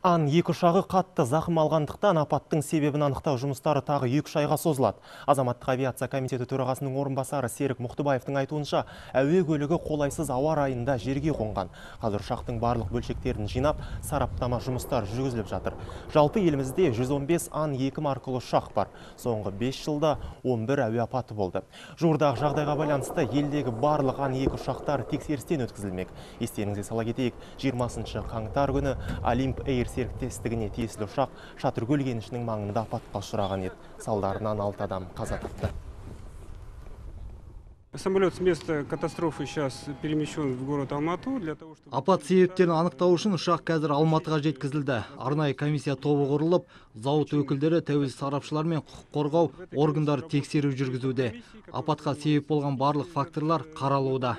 ан екі ұшағы қатты зақым алғандықтан апаттың себебін анықтау жұмыстары тағы екі айға созылады. Азаматтық авиация комитеті төрағасының орынбасары серік мұқтыбаевтың айтуынша әуе көлігі қолайсыз ауа райында жерге қонған. Қазір ұшақтың барлық бөлшектерін жинап сараптама жұмыстары жүргізіліп жатыр. Жалпы елімізде 115 ан 2 маркалы ұшақ бар. Соңғы 5 жылда 11 әуе апаты болды. Жуырдағы жағдайға байланысты елдегі барлық ан 2 ұшақтар тексерістен өткізілмек. Естеріңізге сала кетейік 20 қаңтар күні олимп эйр серіктестігіне тиесілі ұшақ шатыркөл кенішінің маңында апатқа ұшыраған еді. Салдарынан алты адам қаза тапты. Самолет с места катастрофы сейчас перемещен в город Алмату для того, чтобы... апат себептерін анықтау үшін ұшақ қазір алматыға жеткізілді. Арнайы комиссия тобы құрылып зауыт өкілдері тәуелсіз сарапшылар мен құқық қорғау органдары тексеру жүргізуде. Апатқа себеп болған барлық факторлар қаралуда.